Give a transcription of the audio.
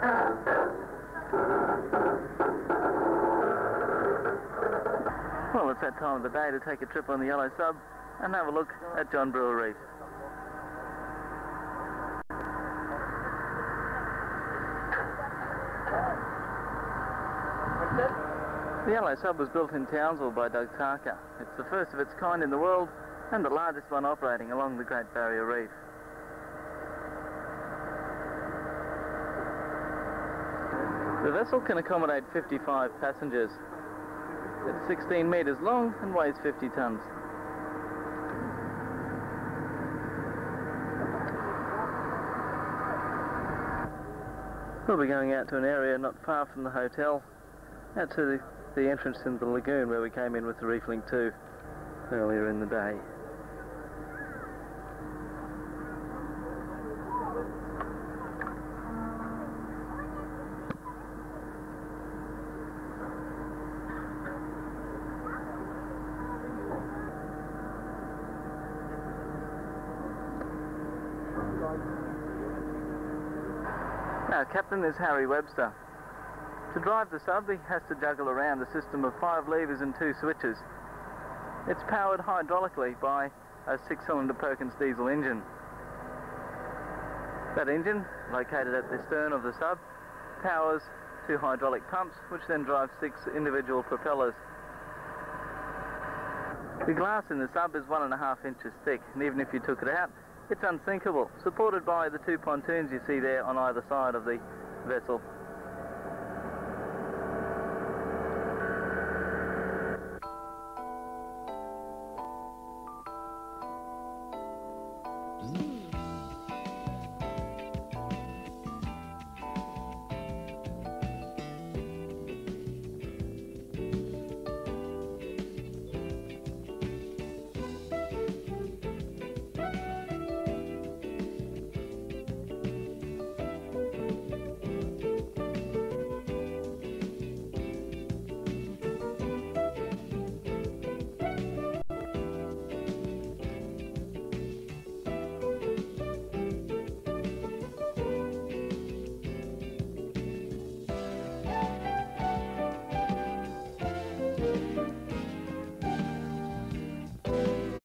Well, it's that time of the day to take a trip on the Yellow Sub and have a look at John Brewer Reef. The Yellow Sub was built in Townsville by Doug Tarca. It's the first of its kind in the world and the largest one operating along the Great Barrier Reef. The vessel can accommodate 55 passengers. It's 16 metres long and weighs 50 tonnes. We'll be going out to an area not far from the hotel, out to the, the entrance in the lagoon where we came in with the Reeflink 2 earlier in the day. Our captain is Harry Webster. To drive the sub, he has to juggle around a system of five levers and two switches. It's powered hydraulically by a six-cylinder Perkins diesel engine. That engine, located at the stern of the sub, powers two hydraulic pumps, which then drive six individual propellers. The glass in the sub is one and a half inches thick, and even if you took it out, it's unsinkable, supported by the two pontoons you see there on either side of the vessel.